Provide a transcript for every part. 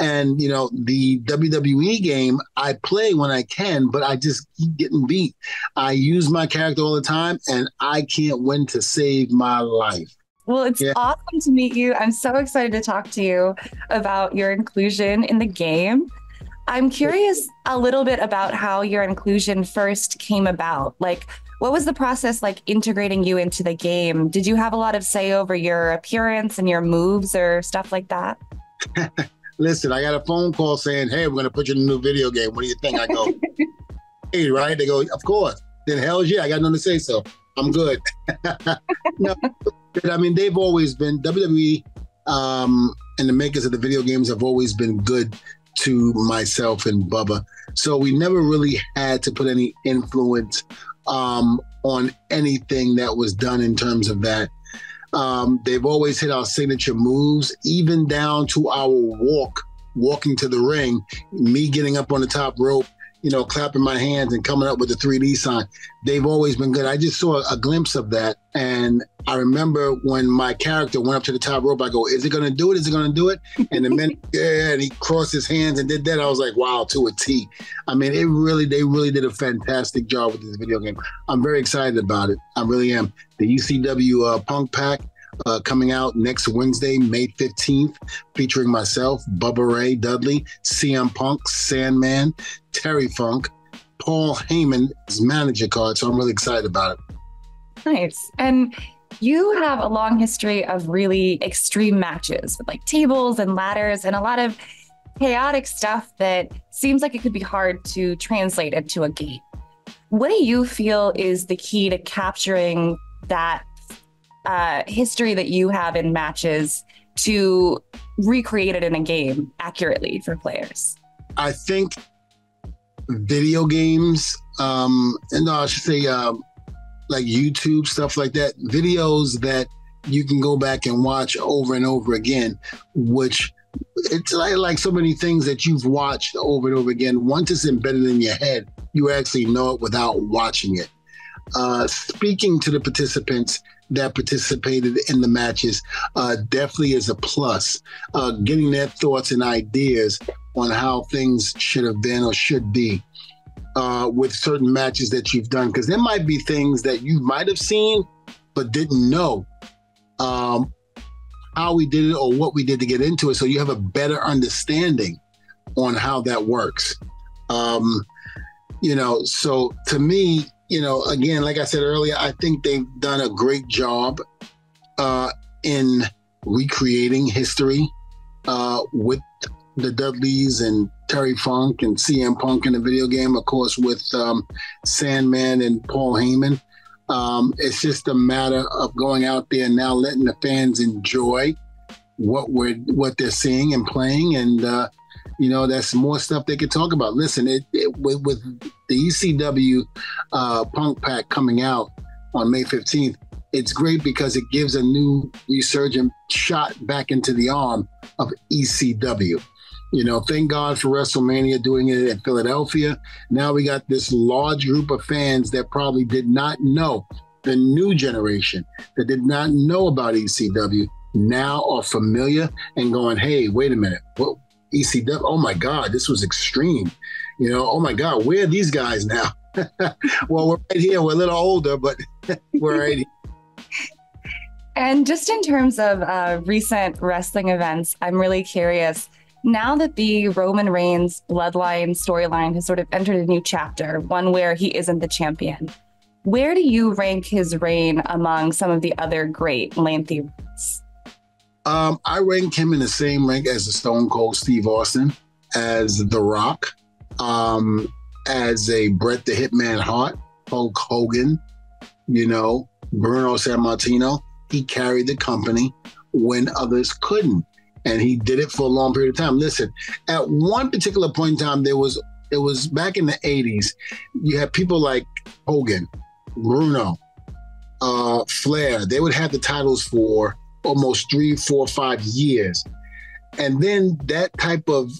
And you know, the WWE game I play when I can, but I just keep getting beat. I use my character all the time, and I can't win to save my life. Well, it's yeah. awesome to meet you. I'm so excited to talk to you about your inclusion in the game. I'm curious a little bit about how your inclusion first came about. Like, what was the process like integrating you into the game? Did you have a lot of say over your appearance and your moves or stuff like that? listen, I got a phone call saying, hey, we're going to put you in a new video game. What do you think? I go, hey, right? They go, of course. Then hell yeah, I got nothing to say so. I'm good. no, I mean, they've always been, WWE um, and the makers of the video games have always been good to myself and Bubba. So we never really had to put any influence um, on anything that was done in terms of that. Um, they've always hit our signature moves, even down to our walk, walking to the ring, me getting up on the top rope, you know, clapping my hands and coming up with the 3D sign. They've always been good. I just saw a glimpse of that. And I remember when my character went up to the top rope, I go, is it going to do it? Is it going to do it? And the minute, yeah, and he crossed his hands and did that, I was like, wow, to a T. I mean, it really, they really did a fantastic job with this video game. I'm very excited about it. I really am. The ECW uh, Punk Pack, uh, coming out next Wednesday, May 15th, featuring myself, Bubba Ray Dudley, CM Punk, Sandman, Terry Funk, Paul Heyman's manager card. So I'm really excited about it. Nice. And you have a long history of really extreme matches with like tables and ladders and a lot of chaotic stuff that seems like it could be hard to translate into a game. What do you feel is the key to capturing that uh, history that you have in matches to recreate it in a game accurately for players? I think video games, um, and no, I should say, um, like YouTube stuff like that, videos that you can go back and watch over and over again, which it's like, like so many things that you've watched over and over again. Once it's embedded in your head, you actually know it without watching it. Uh, speaking to the participants, that participated in the matches uh, definitely is a plus. Uh, getting their thoughts and ideas on how things should have been or should be uh, with certain matches that you've done, because there might be things that you might have seen but didn't know um, how we did it or what we did to get into it. So you have a better understanding on how that works. Um, you know, so to me, you know, again, like I said earlier, I think they've done a great job uh, in recreating history uh, with the Dudleys and Terry Funk and CM Punk in the video game, of course, with um, Sandman and Paul Heyman. Um, it's just a matter of going out there and now letting the fans enjoy what we're what they're seeing and playing, and uh, you know, that's more stuff they could talk about. Listen, it, it with, with, the ECW uh, Punk Pack coming out on May 15th, it's great because it gives a new resurgent shot back into the arm of ECW. You know, thank God for WrestleMania doing it in Philadelphia. Now we got this large group of fans that probably did not know the new generation that did not know about ECW now are familiar and going, hey, wait a minute, what ECW. Oh my God, this was extreme. You know, oh my God, where are these guys now? well, we're right here. We're a little older, but we're right here. And just in terms of uh, recent wrestling events, I'm really curious. Now that the Roman Reigns bloodline storyline has sort of entered a new chapter, one where he isn't the champion, where do you rank his reign among some of the other great lengthy um, I rank him in the same rank as the Stone Cold Steve Austin, as The Rock, um, as a Bret the Hitman Hart, Hulk Hogan, you know, Bruno Sammartino. He carried the company when others couldn't. And he did it for a long period of time. Listen, at one particular point in time, there was it was back in the 80s, you had people like Hogan, Bruno, uh, Flair. They would have the titles for almost three, four, five years. And then that type of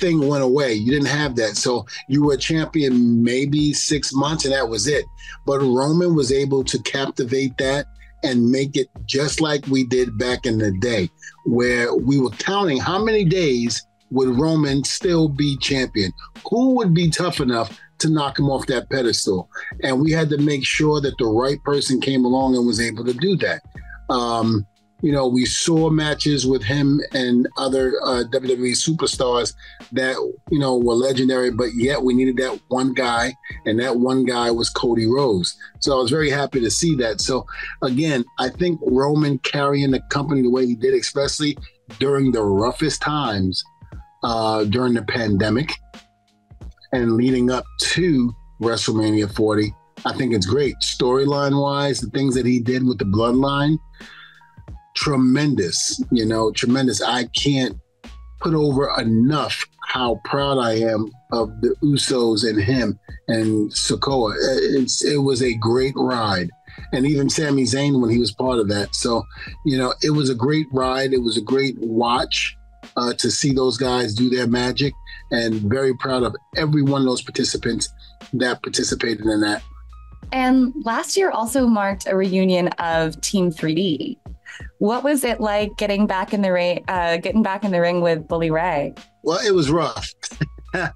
thing went away. You didn't have that. So you were a champion maybe six months and that was it. But Roman was able to captivate that and make it just like we did back in the day, where we were counting how many days would Roman still be champion? Who would be tough enough to knock him off that pedestal? And we had to make sure that the right person came along and was able to do that. Um, you know, we saw matches with him and other uh, WWE superstars that, you know, were legendary, but yet we needed that one guy, and that one guy was Cody Rhodes. So I was very happy to see that. So again, I think Roman carrying the company the way he did, especially during the roughest times uh, during the pandemic and leading up to WrestleMania 40, I think it's great. Storyline wise, the things that he did with the bloodline tremendous, you know, tremendous. I can't put over enough how proud I am of the Usos and him and Sikoa. It's it was a great ride. And even Sami Zayn when he was part of that. So, you know, it was a great ride. It was a great watch uh, to see those guys do their magic and very proud of every one of those participants that participated in that. And last year also marked a reunion of Team 3D. What was it like getting back in the ring, uh, getting back in the ring with Bully Ray? Well, it was rough. I,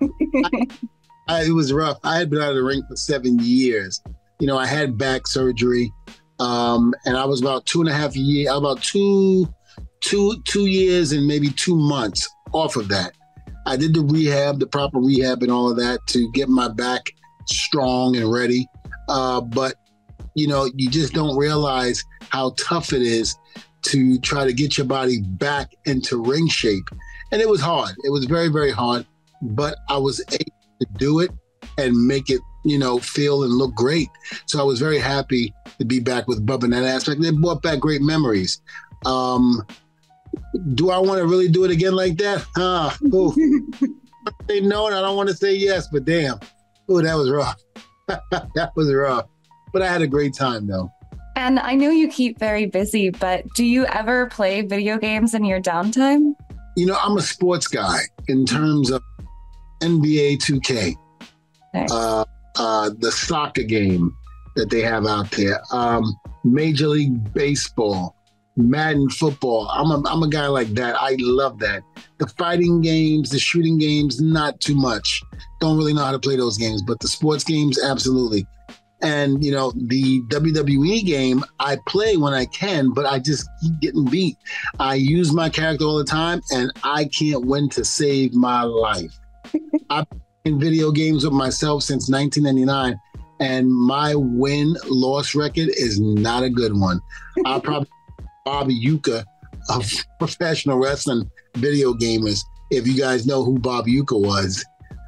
I, it was rough. I had been out of the ring for seven years. You know, I had back surgery, um, and I was about two and a half years, about two, two, two years and maybe two months off of that. I did the rehab, the proper rehab, and all of that to get my back strong and ready. Uh, but you know, you just don't realize how tough it is to try to get your body back into ring shape. And it was hard. It was very, very hard, but I was able to do it and make it, you know, feel and look great. So I was very happy to be back with Bubba in that aspect. It brought back great memories. Um, do I want to really do it again like that? Huh? Ooh. say no, and I don't want to say yes, but damn. Oh, that was rough. that was rough. But I had a great time though. And I know you keep very busy, but do you ever play video games in your downtime? You know, I'm a sports guy in terms of NBA 2K, nice. uh, uh, the soccer game that they have out there, um, Major League Baseball, Madden football. I'm a, I'm a guy like that. I love that. The fighting games, the shooting games, not too much. Don't really know how to play those games, but the sports games, absolutely. And you know, the WWE game I play when I can, but I just keep getting beat. I use my character all the time, and I can't win to save my life. I've been in video games with myself since 1999, and my win loss record is not a good one. I probably Bobby Uecker of professional wrestling video gamers. If you guys know who Bob Uecker was,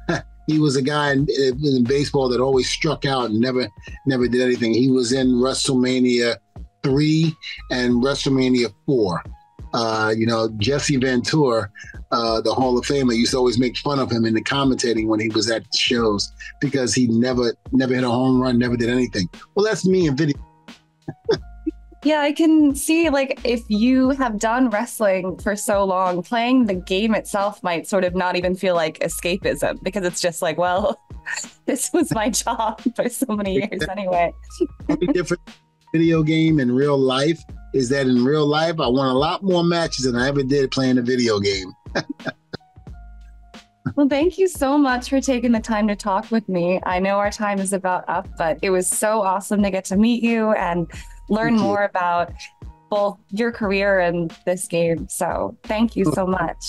he was a guy in, in, baseball that always struck out and never never did anything. He was in WrestleMania three and WrestleMania four. Uh, you know, Jesse Ventura, uh, the Hall of Famer, used to always make fun of him in the commentating when he was at the shows because he never never hit a home run, never did anything. Well, that's me in video. Yeah, I can see like if you have done wrestling for so long, playing the game itself might sort of not even feel like escapism because it's just like, well, this was my job for so many years anyway. The different video game in real life is that in real life I won a lot more matches than I ever did playing a video game. well, thank you so much for taking the time to talk with me. I know our time is about up, but it was so awesome to get to meet you and learn more about both your career and this game. So thank you so much.